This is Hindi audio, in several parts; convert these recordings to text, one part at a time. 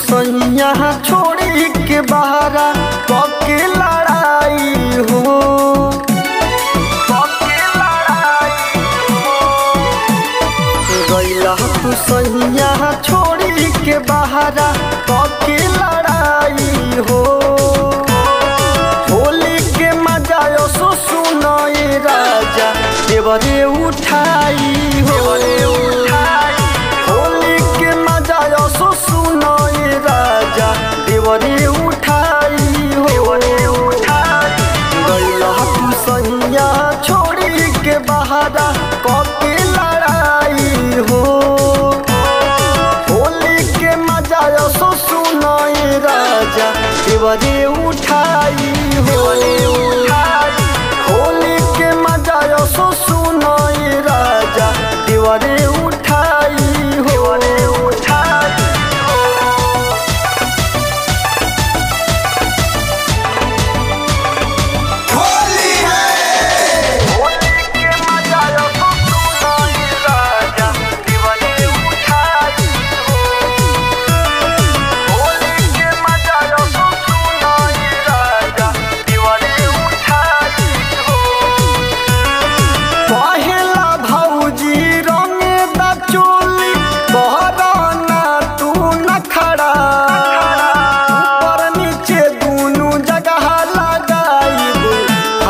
सैया छोड़ी के बहरा पके लड़ाई हो। गैला तू सैया छोड़ी के बहरा पके लड़ाई हो। होली के मज़ा सो सुनाए राजा, देवरे उठाई हो। राजा देवरे उठाई हो। सैया छोड़ी के बहारा कके लड़ाई हो। होली के मज़ा सो सुनाई राजा देवरे उठाई हो। होली के मज़ा सो सुनाई राजा देवरे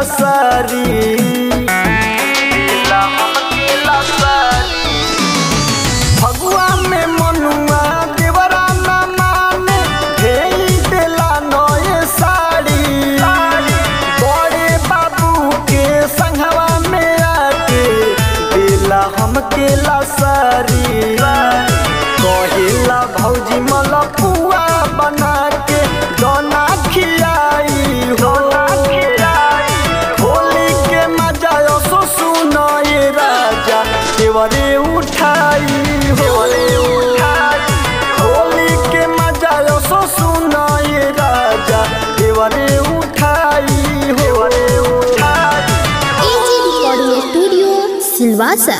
casa देवरे उठाई हो होली के मज़ा सो सुनाई राजा। देवरे उठाई हो उठाई। स्टूडियो, सिलवासा।